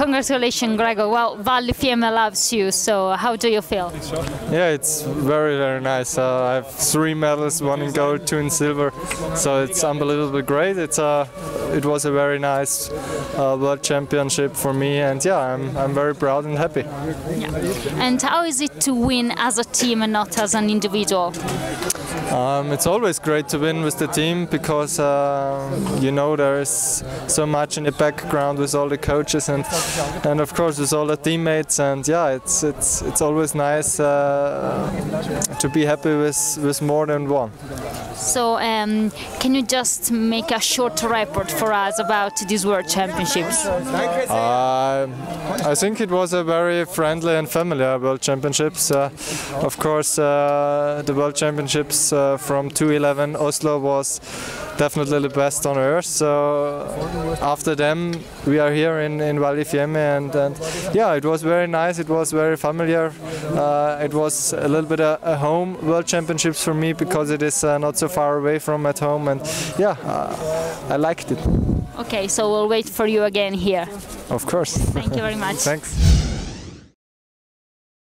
congratulations, Gregor. Well, Val di Fiemme loves you, so how do you feel? Yeah, it's very, very nice. Uh, I have three medals, one in gold, two in silver, so it's unbelievably great. It's a, it was a very nice uh, world championship for me, and yeah, I'm, I'm very proud and happy. And how is it to win as a team and not as an individual? Um, it's always great to win with the team because uh, you know there is so much in the background with all the coaches and and of course with all the teammates and yeah it's it's it's always nice uh, to be happy with with more than one. So, um, can you just make a short report for us about these World Championships? Uh, I think it was a very friendly and familiar World Championships. Uh, of course, uh, the World Championships uh, from 2011 Oslo was definitely the best on earth. So after them, we are here in in Val di Fiemme, and, and yeah, it was very nice. It was very familiar. Uh, it was a little bit a, a home World Championships for me because it is uh, not so far away from at home, and yeah, uh, I liked it. Okay, so we'll wait for you again here. Of course. Thank you very much. Thanks.